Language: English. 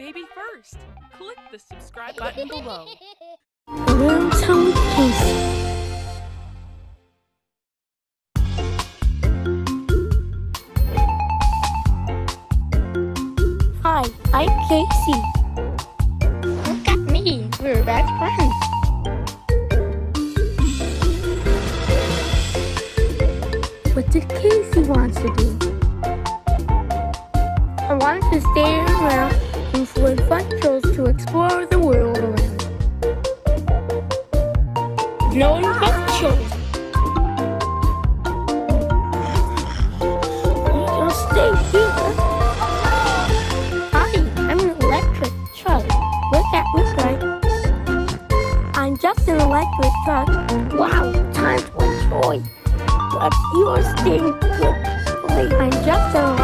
baby first. Click the subscribe button below. Little Town Casey. Hi, I'm Casey. Look at me, we're best friends. What does Casey want to do? I want to stay around and for fun shows to explore the world around. No instructions. You'll stay here. Hi, I'm an electric truck. Look at me right. I'm just an electric truck. Wow, time to enjoy. But you're staying put. I'm just an.